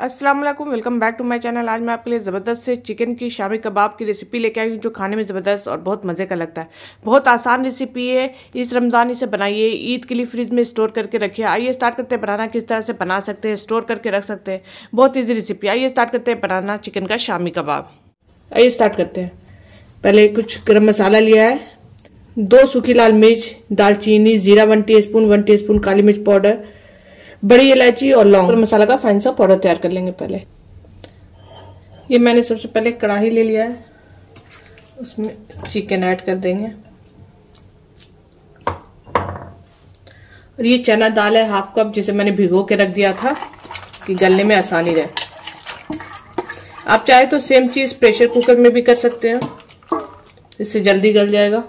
वालेकुम welcome back to my channel आज मैं आपके लिए ज़बरदस्त से चिकन की शामी कबाब की रेसिपी लेके आई हूँ, जो खाने में ज़बरदस्त और बहुत मज़े का लगता है। बहुत आसान रेसिपी है, इस रमज़ान इसे बनाइए, ईद के लिए फ्रिज में स्टोर करके रखिए। आइए स्टार्ट करते हैं बनाना, किस तरह से बना सकते हैं स्टोर करके रख सकते हैं। बहुत ईजी रेसिपी आइए स्टार्ट करते हैं बनाना चिकन का शामी कबाब। आइए स्टार्ट करते हैं। पहले कुछ गर्म मसाला लिया है। दो सूखी लाल मिर्च, दालचीनी, ज़ीरा one teaspoon one teaspoon काली मिर्च पाउडर बड़ी इलायची और लौंग। मसाला का फाइन सा पाउडर तैयार कर लेंगे पहले। ये मैंने सबसे पहले कढ़ाई ले लिया है। उसमें चिकन ऐड कर देंगे। और ये चना दाल है हाफ़ कप जिसे मैंने भिगो के रख दिया था, कि गलने में आसानी रहे। आप चाहे तो सेम चीज़ प्रेशर कुकर में भी कर सकते हैं। इससे जल्दी गल जाएगा।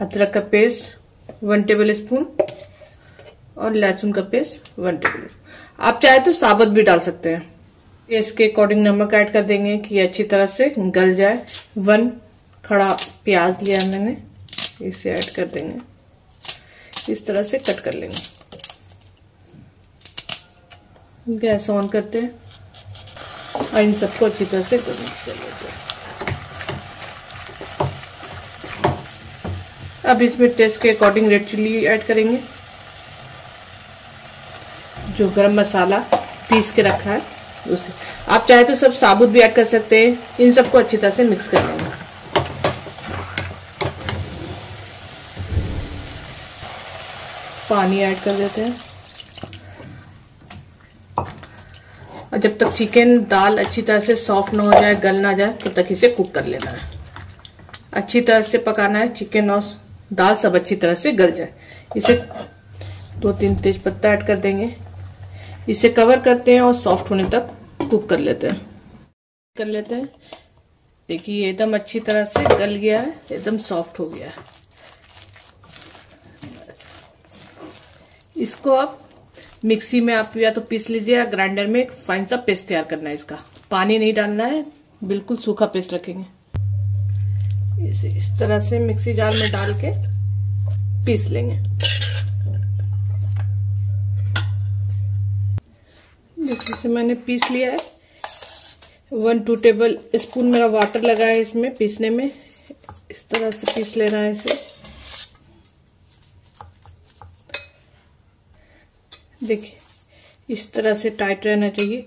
अदरक का पेस्ट वन टेबल स्पून और लहसुन का पेस्ट वन टेबल आप चाहे तो साबुत भी डाल सकते हैं। इसके अकॉर्डिंग नमक ऐड कर देंगे कि अच्छी तरह से गल जाए। वन, खड़ा प्याज लिया मैंने, इसे ऐड कर देंगे। इस तरह से कट कर लेंगे। गैस ऑन करते हैं और इन सबको अच्छी तरह से मिक्स कर लेते हैं। अब इसमें टेस्ट के अकॉर्डिंग रेड चिल्ली ऐड करेंगे। जो गरम मसाला पीस के रखा है, उसे। आप चाहे तो सब साबुत भी ऐड कर सकते हैं, इन सबको अच्छी तरह से मिक्स कर लेंगे। पानी ऐड कर देते हैं। और जब तक चिकन दाल अच्छी तरह से सॉफ्ट ना हो जाए, गल ना जाए, तब तक इसे कुक कर लेना है। अच्छी तरह से पकाना है चिकन और दाल सब अच्छी तरह से गल जाए। इसे दो तीन तेज पत्ता ऐड कर देंगे। इसे कवर करते हैं और सॉफ्ट होने तक कुक कर लेते हैं। कर लेते हैं। देखिए एकदम अच्छी तरह से गल गया है, एकदम सॉफ्ट हो गया है। इसको आप मिक्सी में आप या तो पीस लीजिए या ग्राइंडर में एक फाइन सा पेस्ट तैयार करना है इसका। पानी नहीं डालना है, बिल्कुल सूखा पेस्ट रखेंगे। इसे इस तरह से मिक्सी जार में डाल के पीस लेंगे। देखिए, इसे मैंने पीस लिया है। वन टू टेबल स्पून मेरा वाटर लगा है इसमें पीसने में। इस तरह से पीस लेना है इसे। देखिए, इस तरह से टाइट रहना चाहिए।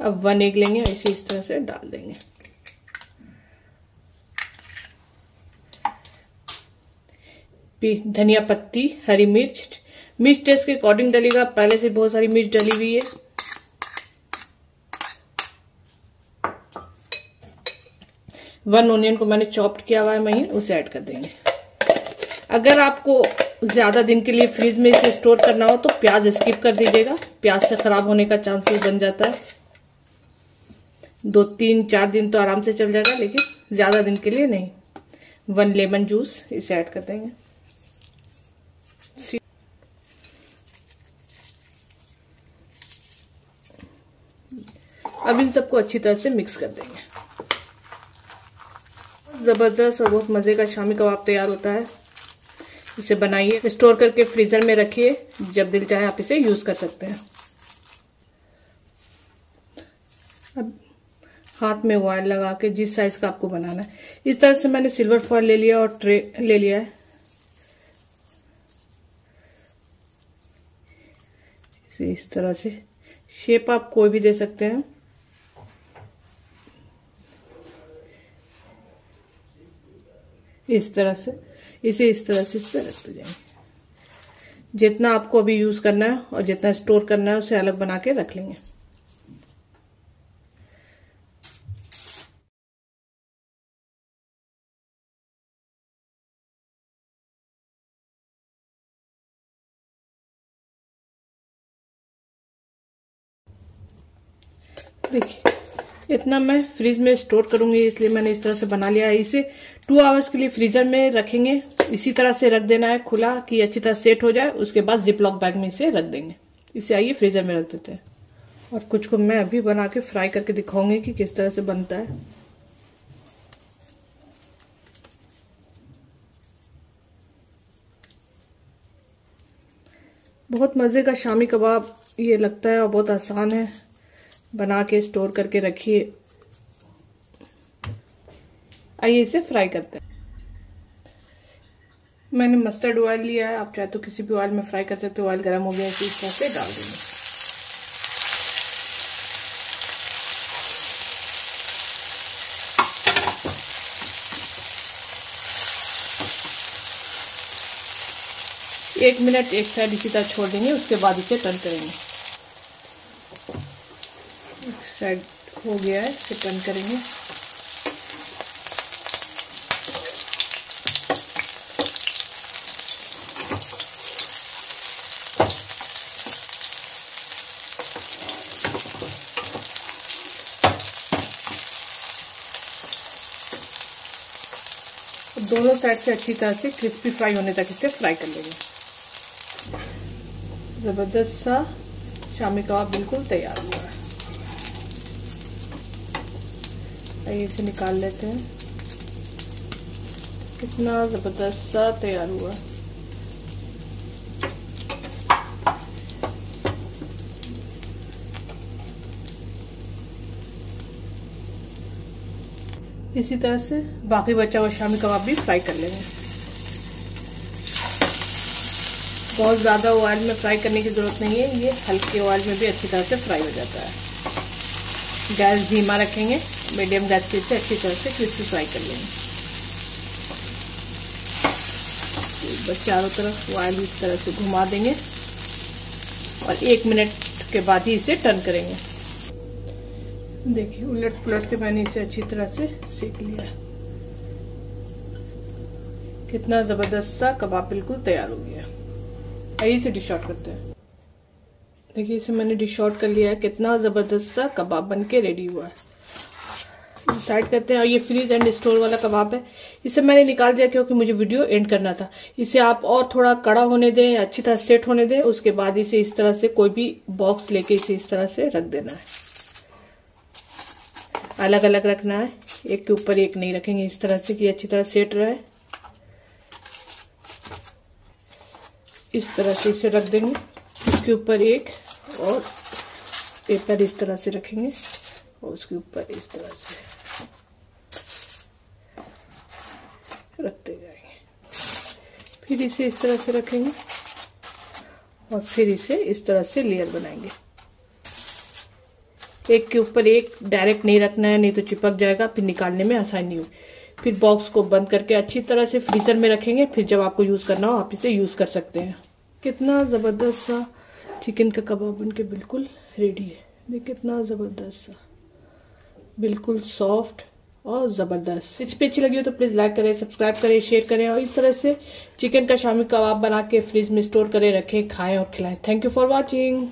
अब वन एग लेंगे इसे इस तरह से डाल देंगे। धनिया पत्ती, हरी मिर्च। मिर्च टेस्ट के अकॉर्डिंग डलेगा पहले से बहुत सारी मिर्च डली हुई है। वन ओनियन को मैंने चॉप्ड किया हुआ है महीन उसे ऐड कर देंगे। अगर आपको ज़्यादा दिन के लिए फ्रिज में इसे स्टोर करना हो तो प्याज स्किप कर दीजिएगा। प्याज से खराब होने का चांसेस बन जाता है। दो, तीन, चार दिन तो आराम से चल जाएगा, लेकिन ज़्यादा दिन के लिए नहीं। वन लेमन जूस इसे ऐड कर देंगे। अब इन सबको अच्छी तरह से मिक्स कर देंगे। ज़बरदस्त और बहुत मज़े का शामी कबाब तैयार होता है। इसे बनाइए, स्टोर करके फ्रीजर में रखिए, जब दिल चाहे आप इसे यूज़ कर सकते हैं। अब हाथ में वायर लगा के जिस साइज़ का आपको बनाना है। इस तरह से मैंने सिल्वर फॉल ले लिया और ट्रे ले लिया है। इसे इस तरह से शेप आप कोई भी दे सकते हैं। इस तरह से, इसे इस तरह से, इस पर रखते जाएँगे। जितना आपको अभी यूज़ करना है और जितना स्टोर करना है, उसे अलग बना के रख लेंगे। देखिए इतना मैं फ्रिज में स्टोर करूँगी, इसलिए मैंने इस तरह से बना लिया है। इसे टू आवर्स के लिए फ्रीजर में रखेंगे। इसी तरह से रख देना है खुला, कि अच्छी तरह सेट हो जाए। उसके बाद जिप लॉक बैग में इसे रख देंगे। इसे आइए फ्रीजर में रख देते हैं। और कुछ को मैं अभी बना के फ्राई करके दिखाऊँगी कि किस तरह से बनता है। बहुत मज़े का शामी कबाब ये लगता है और बहुत आसान है। बना के स्टोर करके रखिए। आइए इसे फ्राई करते हैं। मैंने मस्टर्ड ऑयल लिया है, आप चाहे तो किसी भी ऑयल में फ्राई कर सकते हो ऑयल गर्म हो गया इसे इस तरह से डाल देंगे। एक मिनट एक साइड इसी तरह छोड़ देंगे, उसके बाद इसे टर्न करेंगे। एक हो गया है, इसे टर्न करेंगे। दोनों साइड से अच्छी तरह से क्रिस्पी फ्राई होने तक इसे फ्राई कर लेंगे। ज़बरदस्त सा शामी कबाब बिल्कुल तैयार हुआ है। आइए इसे निकाल लेते हैं। कितना ज़बरदस्त सा तैयार हुआ। इसी तरह से बाकी बचा हुआ शामी कबाब भी फ्राई कर लेंगे। बहुत ज़्यादा ऑयल में फ्राई करने की ज़रूरत नहीं है, ये हल्के ऑयल में भी अच्छी तरह से फ्राई हो जाता है। गैस धीमा रखेंगे। मीडियम गैस पे इसे अच्छी तरह से क्रिस्पी फ्राई कर लेंगे। बस चारों तरफ़ ऑयल इस तरह से घुमा देंगे और एक मिनट के बाद ही इसे टर्न करेंगे। देखिए, उलट पुलट के मैंने इसे अच्छी तरह से सेक लिया। कितना ज़बरदस्त सा कबाब बिल्कुल तैयार हो गया। आइए इसे डिश आउट करते हैं। देखिए, इसे मैंने डिश आउट कर लिया है। कितना ज़बरदस्त सा कबाब बन के रेडी हुआ है। साइड करते हैं। और ये फ्रीज एंड स्टोर वाला कबाब है। इसे मैंने निकाल दिया क्योंकि मुझे वीडियो एंड करना था। इसे आप और थोड़ा कड़ा होने दें, अच्छी तरह सेट होने दें, उसके बाद इसे इस तरह से कोई भी बॉक्स लेके इसे इस तरह से रख देना है। अलग अलग रखना है। एक के ऊपर एक नहीं रखेंगे इस तरह से कि अच्छी तरह सेट रहे। इस तरह से इसे रख देंगे। इसके ऊपर एक और पेपर इस तरह से रखेंगे। और उसके ऊपर इस तरह से। रखते जाएँगे। फिर इसे इस तरह से रखेंगे और फिर इसे इस तरह से लेयर बनाएँगे। एक के ऊपर एक डायरेक्ट नहीं रखना है, नहीं तो चिपक जाएगा, फिर निकालने में आसानी होगी। फिर बॉक्स को बंद करके अच्छी तरह से फ्रीजर में रखेंगे, फिर जब आपको यूज़ करना हो, आप इसे यूज़ कर सकते हैं। कितना ज़बरदस्त सा चिकन का कबाब बन के बिल्कुल रेडी है। देख कितना ज़बरदस्त सा। बिल्कुल सॉफ्ट और ज़बरदस्त। रेसिपी अच्छी लगी हो तो प्लीज़ लाइक करें सब्सक्राइब करें शेयर करें और इस तरह से चिकन का शामी कबाब बना के फ्रिज में स्टोर करें, रखें, खाएँ और खिलाएँ। Thank you for watching